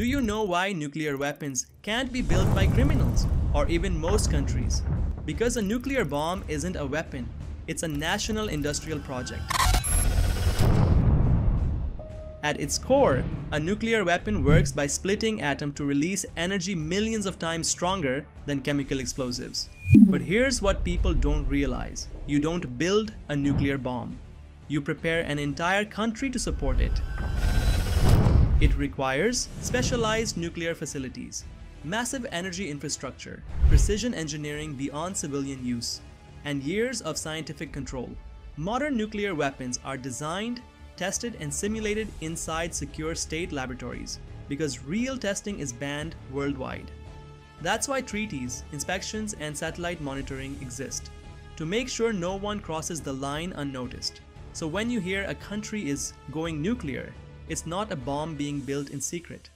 Do you know why nuclear weapons can't be built by criminals or even most countries? Because a nuclear bomb isn't a weapon, it's a national industrial project. At its core, a nuclear weapon works by splitting atom to release energy millions of times stronger than chemical explosives. But here's what people don't realize. You don't build a nuclear bomb. You prepare an entire country to support it. It requires specialized nuclear facilities, massive energy infrastructure, precision engineering beyond civilian use, and years of scientific control. Modern nuclear weapons are designed, tested and simulated inside secure state laboratories because real testing is banned worldwide. That's why treaties, inspections, and satellite monitoring exist to make sure no one crosses the line unnoticed. So when you hear a country is going nuclear, it's not a bomb being built in secret.